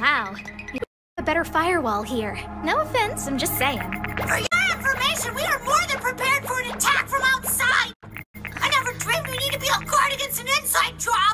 Wow. You have a better firewall here. No offense, I'm just saying. For your information, we are more than prepared for an attack from outside! I never dreamed we need to be on guard against an inside job.